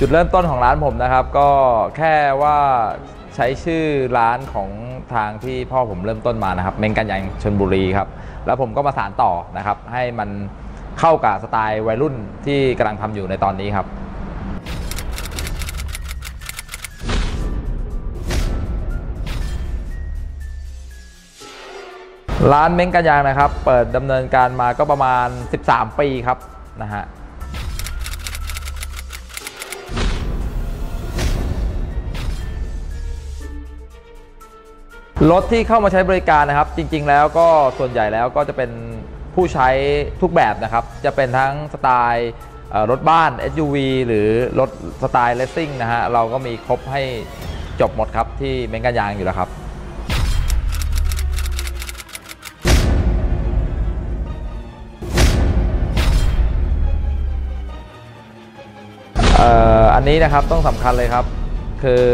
จุดเริ่มต้นของร้านผมนะครับ ก็แค่ว่าใช้ชื่อร้านของทางที่พ่อผมเริ่มต้นมานะครับ เมงกันยังชนบุรีครับ แล้วผมก็มาสานต่อนะครับ ให้มันเข้ากับสไตล์วัยรุ่นที่กำลังทำอยู่ในตอนนี้ครับร้านเม้งกันยางนะครับ เปิดดำเนินการมาก็ประมาณ 13 ปีครับนะฮะ รถที่เข้ามาใช้บริการนะครับ จริง ๆ แล้วก็ส่วนใหญ่แล้วก็จะเป็นผู้ใช้ทุกแบบนะครับ จะเป็นทั้งสไตล์รถบ้าน SUV หรือรถสไตล์เลสซิ่งนะฮะเราก็มีครบให้จบหมดครับที่เมงกันยางอยู่แล้วครับอันนี้นะครับต้องสำคัญเลยครับ คือ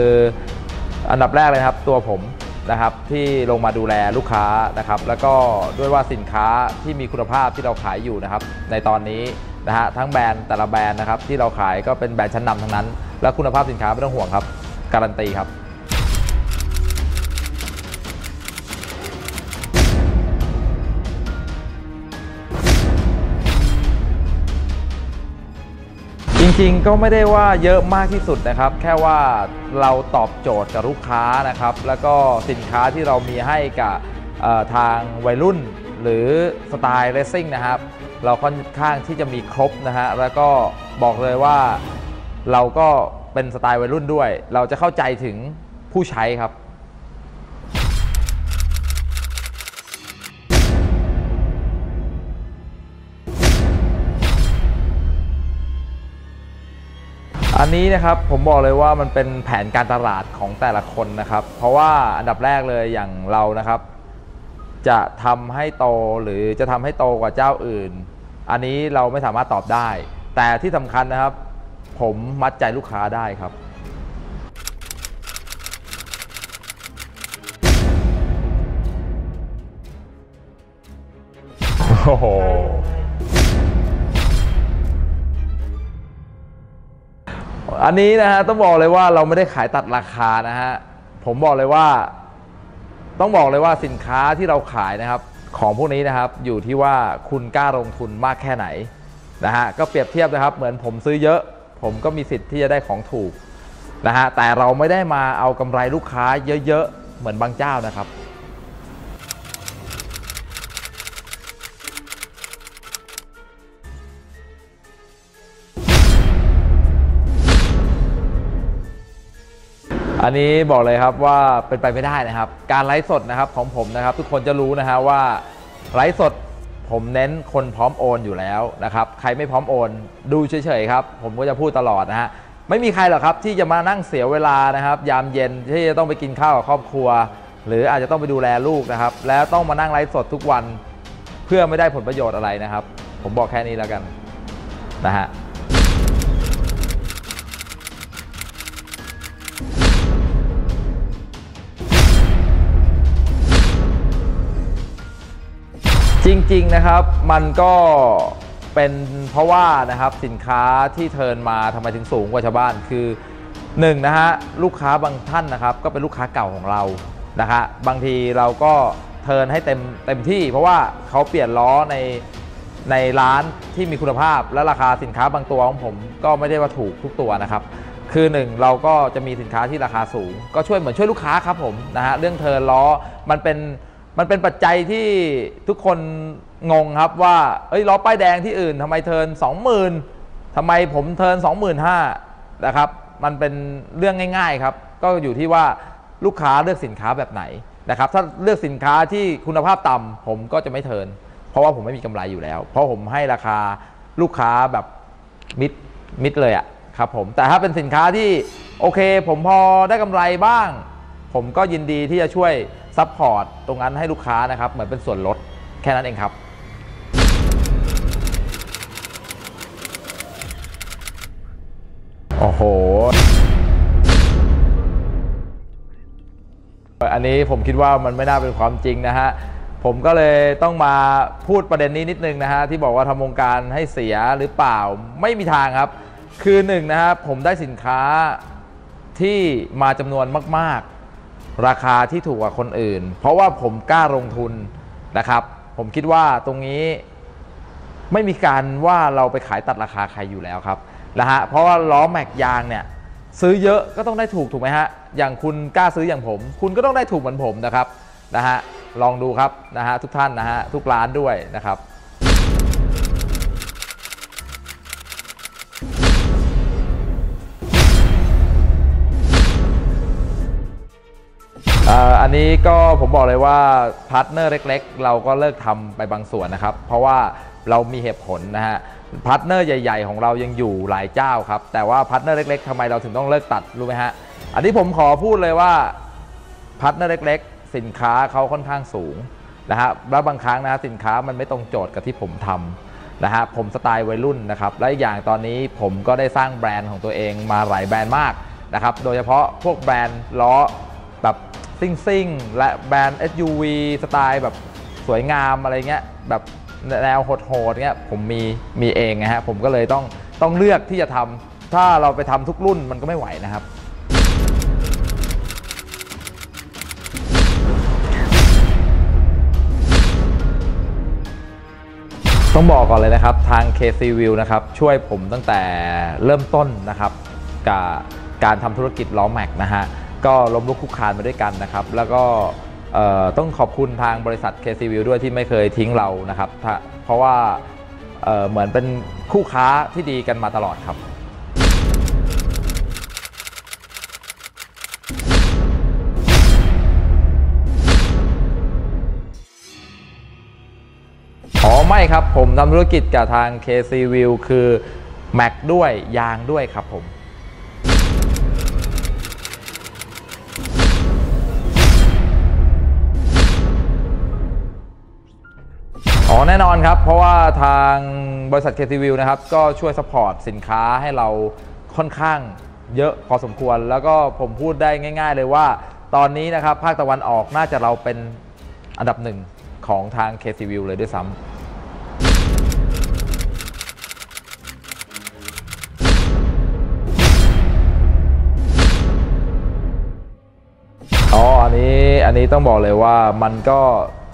อันดับแรกเลยครับตัวผม นะครับที่ลงมาดูแลลูกค้านะครับแล้วก็ด้วยว่าสินค้าที่มีคุณภาพที่เราขายอยู่นะครับในตอนนี้นะฮะทั้งแบรนด์แต่ละแบรนด์นะครับที่เราขายก็เป็นแบรนด์ชั้นนำทั้งนั้น และคุณภาพสินค้าไม่ต้องห่วงครับการันตีครับ ริง ๆ ก็ไม่ได้ว่าเยอะมากที่สุดนะครับ แค่ว่าเราตอบโจทย์กับลูกค้านะครับ แล้วก็สินค้าที่เรามีให้กับทางวัยรุ่นหรือสไตล์เรซซิ่งนะครับ เราค่อนข้างที่จะมีครบนะฮะแล้วก็บอกเลยว่าเราก็เป็นสไตล์วัยรุ่นด้วย เราจะเข้าใจถึงผู้ใช้ครับ อันนี้นะครับผมบอกเลยว่ามันเป็นแผนการตลาดของแต่ละคนนะครับ เพราะว่าอันดับแรกเลยอย่างเรานะครับ จะทำให้โตหรือจะทำให้โตกว่าเจ้าอื่น อันนี้เราไม่สามารถตอบได้ แต่ที่สำคัญนะครับ ผมมัดใจลูกค้าได้ครับโอ้โห อันนี้นะฮะต้องบอกเลยว่าเราไม่ได้ขายตัดราคานะฮะผมบอกเลยว่า ต้องบอกเลยว่าสินค้าที่เราขายนะครับ ของพวกนี้นะครับอยู่ที่ว่าคุณกล้าลงทุนมากแค่ไหนนะฮะก็เปรียบเทียบนะครับ เหมือนผมซื้อเยอะ ผมก็มีสิทธิ์ที่จะได้ของถูกนะฮะแต่เราไม่ได้มาเอากำไรลูกค้าเยอะๆเหมือนบางเจ้านะครับ อันนี้บอกเลยครับว่าเป็นไปไม่ได้นะครับ การไลฟ์สดนะครับของผมนะครับ ทุกคนจะรู้นะฮะว่าไลฟ์สดผมเน้นคนพร้อมโอนอยู่แล้วนะครับ ใครไม่พร้อมโอน ดูเฉยๆครับ ผมก็จะพูดตลอดนะฮะไม่มีใครหรอกครับที่จะมานั่งเสียเวลานะครับ ยามเย็นที่จะต้องไปกินข้าวกับครอบครัว หรืออาจจะต้องไปดูแลลูกนะครับ แล้วต้องมานั่งไลฟ์สดทุกวัน เพื่อไม่ได้ผลประโยชน์อะไรนะครับ ผมบอกแค่นี้แล้วกันนะฮะ จริงๆนะครับมันก็เป็นเพราะว่านะครับสินค้าที่เทิร์นมาทำไมถึงสูงกว่าชาวบ้านคือ1นงนะฮะลูกค้าบางท่านนะครับก็เป็นลูกค้าเก่าของเรานะฮะบางทีเราก็เทิร์นให้เต็มเต็มที่ เพราะว่าเขาเปลี่ยนล้อในในร้านที่มีคุณภาพและราคาสินค้าบางตัวของผมก็ไม่ได้ว่าถูกทุกตัวนะครับคือหนึ่งเราก็จะมีสินค้าที่ราคาสูง ก็ช่วยเหมือนช่วยลูกค้าครับผมนะฮะเรื่องเทิร์นล้อมันเป็น มันเป็นปัจจัยที่ทุกคนงงครับว่า เอ้ยล้อป้ายแดงที่อื่นทำไม turn 20,000ทำไมผม turn 25,000นะครับ มันเป็นเรื่องง่ายๆครับ ก็อยู่ที่ว่าลูกค้าเลือกสินค้าแบบไหนนะครับ ถ้าเลือกสินค้าที่คุณภาพต่ำผมก็จะไม่ turn เพราะว่าผมไม่มีกำไรอยู่แล้ว เพราะผมให้ราคาลูกค้าแบบมิดมิดเลยอะครับผม แต่ถ้าเป็นสินค้าที่โอเค ผมพอได้กำไรบ้าง ผมก็ยินดีที่จะช่วย support ตรงนั้นให้ลูกค้านะครับเหมือนเป็นส่วนลดแค่นั้นเองครับ โอ้โห อันนี้ผมคิดว่ามันไม่น่าเป็นความจริงนะฮะ ผมก็เลยต้องมาพูดประเด็นนี้นิดนึงนะฮะ ที่บอกว่าทำวงการให้เสียหรือเปล่าไม่มีทางครับ คือหนึ่งนะครับผมได้สินค้าที่มาจำนวนมาก ๆ ราคาที่ถูกกว่าคนอื่น เพราะว่าผมกล้าลงทุนนะครับ ผมคิดว่าตรงนี้ไม่มีการว่าเราไปขายตัดราคาใครอยู่แล้วครับนะฮะเพราะว่าล้อแม็กยางเนี่ยซื้อเยอะก็ต้องได้ถูกถูกไหมฮะอย่างคุณกล้าซื้ออย่างผม คุณก็ต้องได้ถูกเหมือนผมนะครับนะฮะลองดูครับนะฮะทุกท่านนะฮะทุกร้านด้วยนะครับ อันนี้ก็ผมบอกเลยว่า partner เล็ก ๆ เราก็เลิกทำไปบางส่วนนะครับ เพราะว่าเรามีเหตุผลนะฮะ partner ใหญ่ ๆ ของเรายังอยู่หลายเจ้าครับ แต่ว่า partner เล็ก ๆทำไมเราถึงต้องเลิกตัดรู้ไหมฮะอันนี้ผมขอพูดเลยว่า partner เล็ก ๆ สินค้าเขาค่อนข้างสูงนะฮะแล้วบางครั้งนะสินค้ามันไม่ตรงโจทย์กับที่ผมทำนะฮะผมสไตล์วัยรุ่นนะครับและอีกอย่างตอนนี้ผมก็ได้สร้างแบรนด์ของตัวเองมาหลายแบรนด์มากนะครับโดยเฉพาะพวกแบรนด์ล้อแบบ ซิ่งซิ่งและแบรนด์ SUV สไตล์แบบสวยงามอะไรเงี้ยแบบแนวโหดๆเงี้ยผมมีมีเองนะฮะผมก็เลยต้องต้องเลือกที่จะทำถ้าเราไปทำทุกรุ่นมันก็ไม่ไหวนะครับต้องบอกก่อนเลยนะครับทาง KC View นะครับช่วยผมตั้งแต่เริ่มต้นนะครับกับการทำธุรกิจล้อแม็กนะฮะ ก็ล้มลุกคุกคานมาด้วยกันนะครับ แล้วก็ต้องขอบคุณทางบริษัท KC View ด้วยที่ไม่เคยทิ้งเรานะครับ เพราะว่าเเหมือนเป็นคู่ค้าที่ดีกันมาตลอดครับอ๋อไม่ครับผมทำธุรกิจกับทาง KC View คือ Mac ด้วยยางด้วยครับผม แน่นอนครับ เพราะว่าทางบริษัท KC View นะครับ ก็ช่วยสปอร์ตสินค้าให้เราค่อนข้างเยอะพอสมควร แล้วก็ผมพูดได้ง่าย ๆ เลยว่า ตอนนี้นะครับ ภาคตะวันออกน่าจะเราเป็นอันดับหนึ่งของทาง KC View เลยด้วยซ้ำอ๋อ อันนี้ อันนี้ต้องบอกเลยว่ามันก็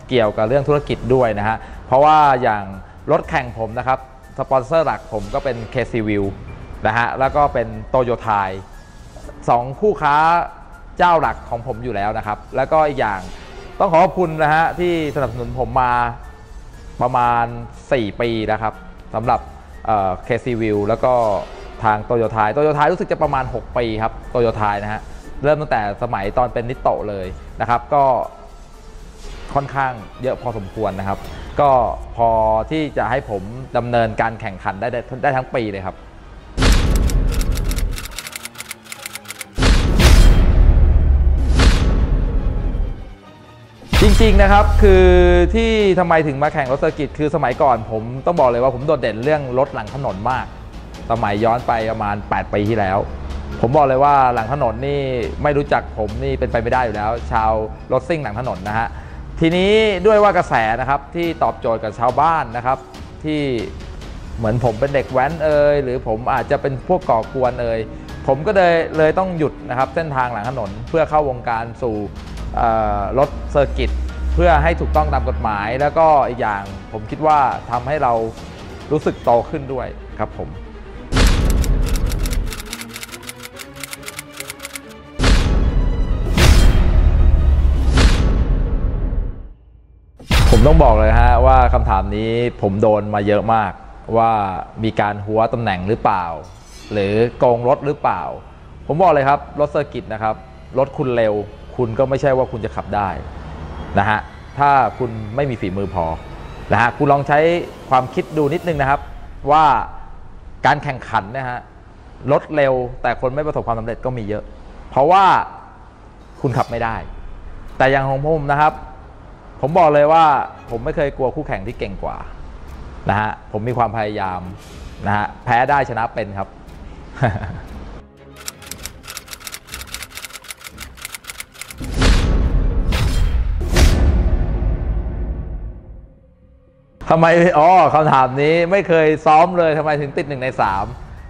เกี่ยวกับเรื่องธุรกิจด้วยนะฮะ เพราะว่าอย่างรถแข่งผมนะครับสปอนเซอร์หลักผมก็เป็น KC View นะฮะแล้วก็เป็นโตโยไทยสองคู่ค้าเจ้าหลักของผมอยู่แล้วนะครับ แล้วก็อีกอย่างต้องขอขอบคุณนะฮะที่สนับสนุนผมมาประมาณ 4 ปีนะครับสำหรับเอ่อ KC View แล้วก็ทางโตโยไทยโตโยไทยรู้สึกจะประมาณ 6 ปีครับโตโยไทยนะฮะเริ่มตั้งแต่สมัยตอนเป็นนิตโตเลยนะครับ ก็ค่อนข้างเยอะพอสมควรนะครับ ก็พอที่จะให้ผมดำเนินการแข่งขันได้ได้ได้ทั้งปีเลยครับ จริงๆนะครับคือที่ทำไมถึงมาแข่งรถ circuit คือสมัยก่อนผมต้องบอกเลยว่าผมโดดเด่นเรื่องรถหลังถนนมาก สมัยย้อนไปประมาณ 8 ปีที่แล้ว ผมบอกเลยว่าหลังถนนนี่ไม่รู้จักผมนี่เป็นไปไม่ได้อยู่แล้ว ชาวรถซิ่งหลังถนนนะฮะ ทีนี้ด้วยว่ากระแสนะครับที่ตอบโจทย์กับชาวบ้านนะครับที่เหมือนผมเป็นเด็กแว้นเอยหรือผมอาจจะเป็นพวกก่อกวนเอยผมก็เลยเลยต้องหยุดนะครับเส้นทางหลังถนนเพื่อเข้าวงการสู่รถเซอร์กิตเพื่อให้ถูกต้องตามกฎหมาย แล้วก็อีกอย่างผมคิดว่าทำให้เรารู้สึกโตขึ้นด้วยครับผม ต้องบอกเลยฮะว่าคำถามนี้ผมโดนมาเยอะมาก ว่ามีการหัวตำแหน่งหรือเปล่า หรือโกงรถหรือเปล่า ผมบอกเลยครับ รถเซอร์กิตนะครับ รถคุณเร็ว คุณก็ไม่ใช่ว่าคุณจะขับได้นะฮะถ้าคุณไม่มีฝีมือพอนะฮะคุณลองใช้ความคิดดูนิดนึงนะครับ ว่าการแข่งขันนะฮะรถเร็วแต่คนไม่ประสบความสำเร็จก็มีเยอะ เพราะว่าคุณขับไม่ได้ แต่อย่างของผมนะครับ ผมบอกเลยว่าผมไม่เคยกลัวคู่แข่งที่เก่งกว่านะฮะผมมีความพยายามนะฮะแพ้ได้ชนะเป็นครับ ทำไมอ๋อคำถามนี้ไม่เคยซ้อมเลยทำไมถึงติดหนึ่งในสาม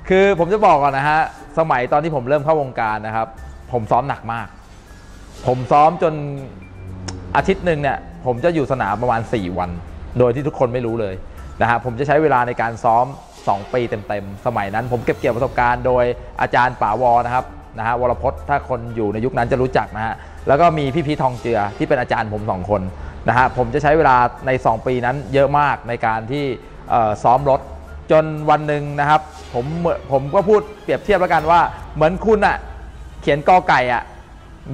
คือผมจะบอกก่อนนะฮะ สมัยตอนที่ผมเริ่มเข้าวงการนะครับ ผมซ้อมหนักมาก ผมซ้อมจนอาทิตย์หนึ่งเนี่ย ผมจะอยู่สนามประมาณ 4 วัน โดยที่ทุกคนไม่รู้เลยนะฮะผมจะใช้เวลาในการซ้อม 2 ปีเต็มๆ สมัยนั้น ผมเก็บเกี่ยวประสบการณ์โดยอาจารย์ป๋าวอนะครับนะฮะวรพจน์ถ้าคนอยู่ในยุคนั้นจะรู้จักนะฮะแล้วก็มีพี่พีทองเจือที่เป็นอาจารย์ผมสองคนนะฮะผมจะใช้เวลาใน 2 ปีนั้นเยอะมากในการที่ซ้อมรถ จนวันหนึ่งนะครับผมผมก็พูดเปรียบเทียบแล้วกันว่า เหมือนคุณอะเขียนกอไก่อะ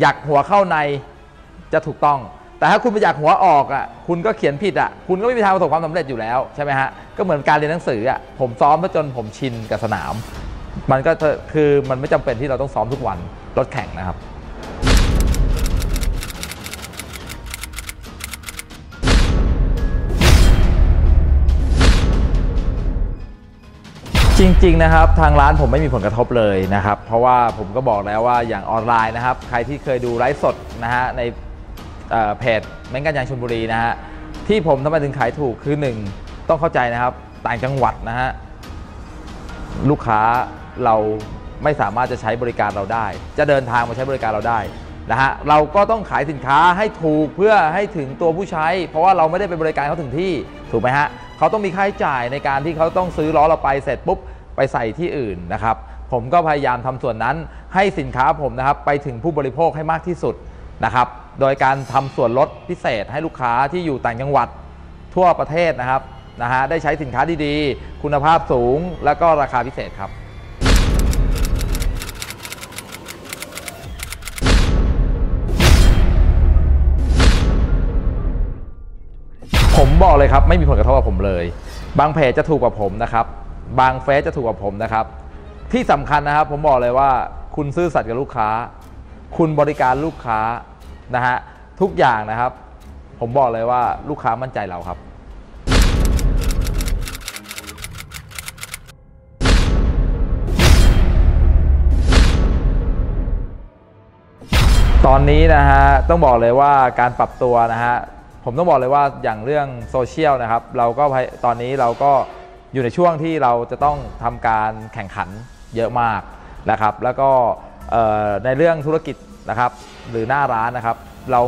อยากหัวเข้าในจะถูกต้อง แต่ถ้าคุณไปอยากหัวออกอะคุณก็เขียนผิดอะคุณก็ไม่มีทางประสบความสำเร็จอยู่แล้วใช่ไหมฮะก็เหมือนการเรียนหนังสืออะผมซ้อมมาจนผมชินกับสนาม มันก็คือมันไม่จำเป็นที่เราต้องซ้อมทุกวันรถแข่งนะครับจริงๆนะครับทางร้านผมไม่มีผลกระทบเลยนะครับ เพราะว่าผมก็บอกแล้วว่าอย่างออนไลน์นะครับ ใครที่เคยดูไลฟ์สดนะฮะใน เพจเม้งกันยางชนบุรีนะฮะที่ผมทำไมถึงขายถูกคือหนึ่งต้องเข้าใจนะครับต่างจังหวัดนะฮะลูกค้าเราไม่สามารถจะใช้บริการเราได้ จะเดินทางมาใช้บริการเราได้นะฮะเราก็ต้องขายสินค้าให้ถูกเพื่อให้ถึงตัวผู้ใช้ เพราะว่าเราไม่ได้ไปบริการเขาถึงที่ถูกไหมฮะเขาต้องมีค่าใช้จ่ายในการที่เขาต้องซื้อล้อเราไปเสร็จปุ๊บไปใส่ที่อื่นนะครับผมก็พยายามทำส่วนนั้นให้สินค้าผมนะครับไปถึงผู้บริโภคให้มากที่สุดนะครับ โดยการทำส่วนลดพิเศษให้ลูกค้าที่อยู่ต่างจังหวัดทั่วประเทศนะครับนะฮะได้ใช้สินค้าดีๆ คุณภาพสูง แล้วก็ราคาพิเศษครับผมบอกเลยครับไม่มีผลกระทบกับผมเลย บางเพจจะถูกกว่าผมนะครับ บางเฟซจะถูกกว่าผมนะครับ ที่สำคัญนะครับผมบอกเลยว่า คุณซื่อสัตย์กับลูกค้า คุณบริการลูกค้า นะฮะทุกอย่างนะครับ ผมบอกเลยว่าลูกค้ามั่นใจเราครับ ตอนนี้นะฮะต้องบอกเลยว่าการปรับตัวนะฮะผมต้องบอกเลยว่าอย่างเรื่องโซเชียลนะครับเราก็ตอนนี้เราก็อยู่ในช่วงที่เราจะต้องทำการแข่งขันเยอะมากนะครับ แล้วก็ในเรื่องธุรกิจ นะครับ หรือหน้าร้านนะครับ เรา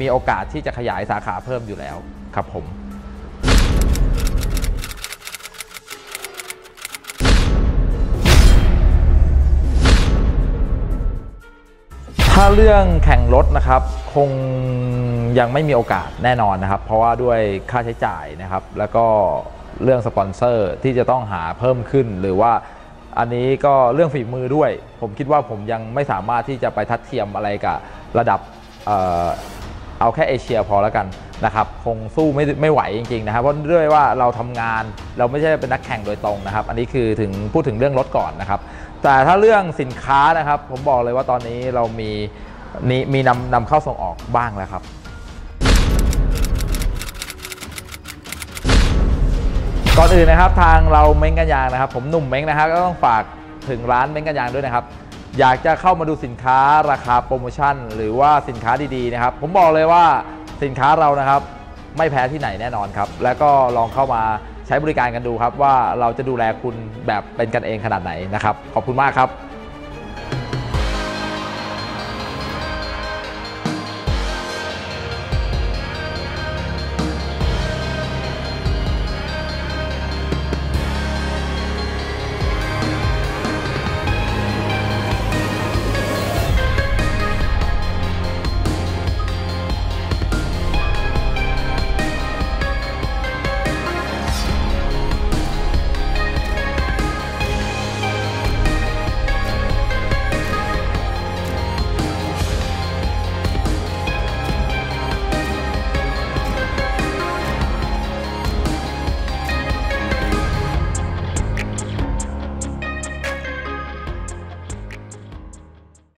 มีโอกาสที่จะขยายสาขาเพิ่มอยู่แล้วครับผมถ้าเรื่องแข่งรถนะครับคงยังไม่มีโอกาสแน่นอนนะครับ เพราะว่าด้วยค่าใช้จ่ายนะครับ แล้วก็เรื่องสปอนเซอร์ที่จะต้องหาเพิ่มขึ้นหรือว่า อันนี้ก็เรื่องฝีมือด้วย ผมคิดว่าผมยังไม่สามารถที่จะไปทัดเทียมอะไรกับระดับเอ่อเอาแค่เอเชียพอแล้วกันนะครับคงสู้ไม่ไม่ไหวจริงๆนะครับเพราะด้วยว่าเราทำงานเราไม่ใช่เป็นนักแข่งโดยตรงนะครับ อันนี้คือถึงพูดถึงเรื่องรถก่อนนะครับ แต่ถ้าเรื่องสินค้านะครับ ผมบอกเลยว่าตอนนี้เรามีนี่มีนำนำเข้าส่งออกบ้างแล้วครับ ก่อนอื่นนะครับทางเราเม้งกันยางนะครับ ผมหนุ่มเม้งนะครับก็ต้องฝากถึงร้านเม้งกันยางด้วยนะครับ อยากจะเข้ามาดูสินค้าราคาโปรโมชั่น หรือว่าสินค้าดีๆนะครับ ผมบอกเลยว่าสินค้าเรานะครับ ไม่แพ้ที่ไหนแน่นอนครับ แล้วก็ลองเข้ามาใช้บริการกันดูครับ ว่าเราจะดูแลคุณแบบเป็นกันเองขนาดไหนนะครับ ขอบคุณมากครับ